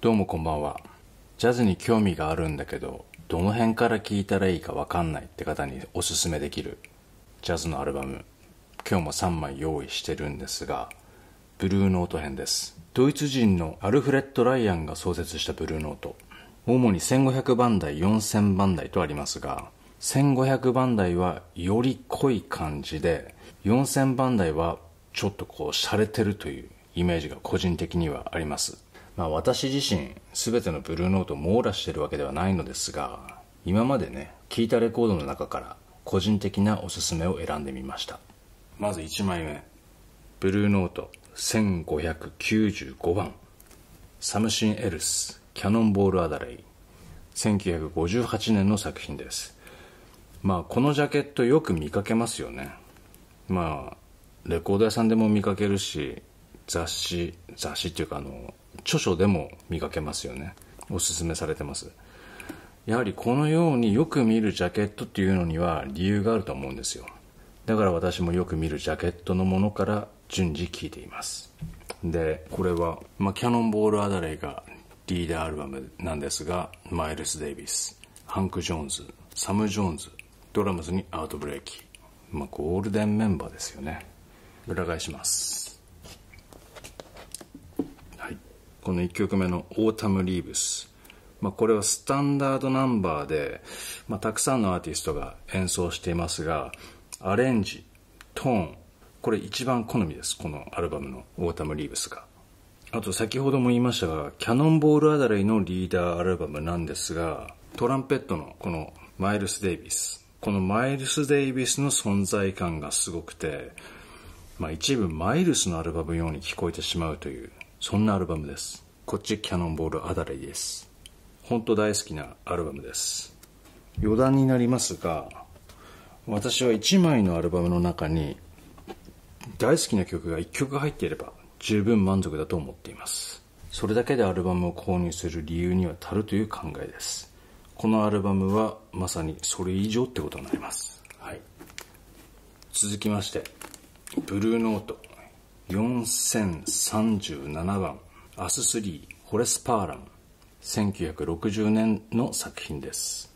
どうもこんばんは。ジャズに興味があるんだけど、どの辺から聴いたらいいかわかんないって方におすすめできるジャズのアルバム、今日も3枚用意してるんですが、ブルーノート編です。ドイツ人のアルフレッド・ライアンが創設したブルーノート。主に1500番台、4000番台とありますが、1500番台はより濃い感じで、4000番台はちょっとこう洒落てるというイメージが個人的にはあります。まあ、私自身全てのブルーノートを網羅してるわけではないのですが今までね聴いたレコードの中から個人的なおすすめを選んでみました。まず1枚目。ブルーノート1595番サムシン・エルスキャノンボール・アダレイ。1958年の作品です。まあこのジャケットよく見かけますよね。まあレコード屋さんでも見かけるし雑誌雑誌っていうかあの著書でも見かけますよね。おすすめされてます。やはりこのようによく見るジャケットっていうのには理由があると思うんですよ。だから私もよく見るジャケットのものから順次聴いています。でこれは、まあ、キャノンボール・アダレイがリーダーアルバムなんですがマイルス・デイビスハンク・ジョーンズサム・ジョーンズドラムズにアート・ブレイキー、まあ、ゴールデンメンバーですよね。裏返します。この1曲目の「 Autumn Leaves」まあ、これはスタンダードナンバーで、まあ、たくさんのアーティストが演奏していますがアレンジトーンこれ一番好みですこのアルバムの「オータム・リーブス」が。あと先ほども言いましたがキャノンボール・アダレイのリーダーアルバムなんですがトランペットのこのマイルス・デイビス。このマイルス・デイビスの存在感がすごくて、まあ、一部マイルスのアルバムように聞こえてしまうというそんなアルバムです。こっちキャノンボールアダレイです。本当大好きなアルバムです。余談になりますが私は1枚のアルバムの中に大好きな曲が1曲入っていれば十分満足だと思っています。それだけでアルバムを購入する理由には足るという考えです。このアルバムはまさにそれ以上ってことになります、はい、続きましてブルーノート。4037番アススリーホレスパーラン。1960年の作品です。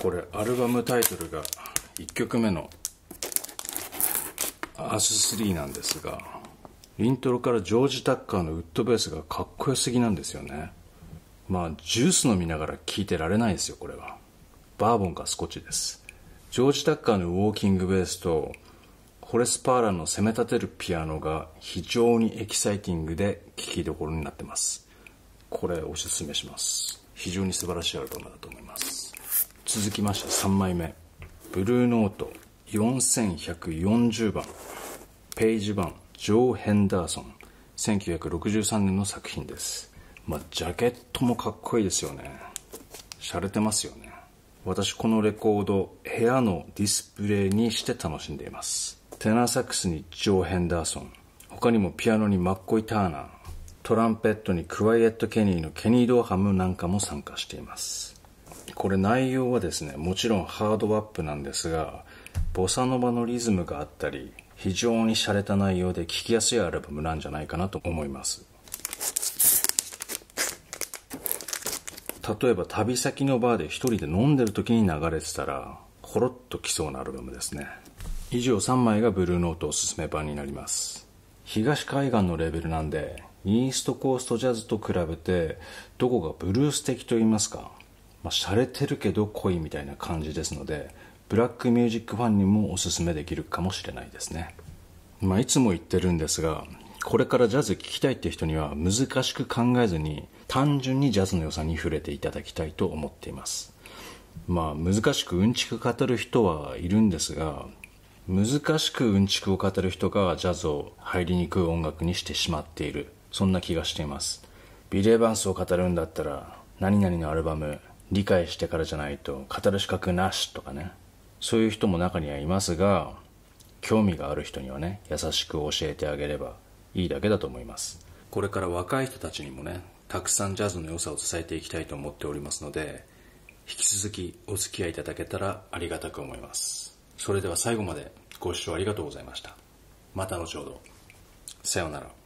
これアルバムタイトルが1曲目のアススリーなんですがイントロからジョージ・タッカーのウッドベースがかっこよすぎなんですよね。まあジュース飲みながら聴いてられないですよこれは。バーボンかスコッチです。ジョージ・タッカーのウォーキングベースとホレス・パーラの攻め立てるピアノが非常にエキサイティングで聴きどころになってます。これおすすめします。非常に素晴らしいアルバムだと思います。続きまして3枚目。ブルーノート。4140番。ページ版。ジョー・ヘンダーソン。1963年の作品です。まあジャケットもかっこいいですよね。洒落てますよね。私このレコード部屋のディスプレイにして楽しんでいます。テナーサックスにジョー・ヘンダーソン。他にもピアノにマッコイ・ターナー。トランペットにクワイエット・ケニーのケニー・ドーハムなんかも参加しています。これ内容はですねもちろんハードアップなんですがボサノバのリズムがあったり非常に洒落た内容で聴きやすいアルバムなんじゃないかなと思います。例えば旅先のバーで一人で飲んでる時に流れてたらほろっときそうなアルバムですね。以上3枚がブルーノートおすすめ版になります。東海岸のレベルなんでイーストコーストジャズと比べてどこがブルース的と言いますか。まあ、洒落てるけど濃いみたいな感じですのでブラックミュージックファンにもおすすめできるかもしれないですね、まあ、いつも言ってるんですがこれからジャズ聴きたいって人には難しく考えずに単純にジャズの良さに触れていただきたいと思っています。まあ難しくうんちく語る人はいるんですが難しくうんちくを語る人がジャズを入りにくい音楽にしてしまっている。そんな気がしています。ビレーバンスを語るんだったら何々のアルバム理解してからじゃないと語る資格なしとかね。そういう人も中にはいますが興味がある人にはね優しく教えてあげればいいだけだと思いますこれから若い人たちにもねたくさんジャズの良さを伝えていきたいと思っておりますので引き続きお付き合いいただけたらありがたく思いますそれでは最後までご視聴ありがとうございました。また後ほど。さようなら。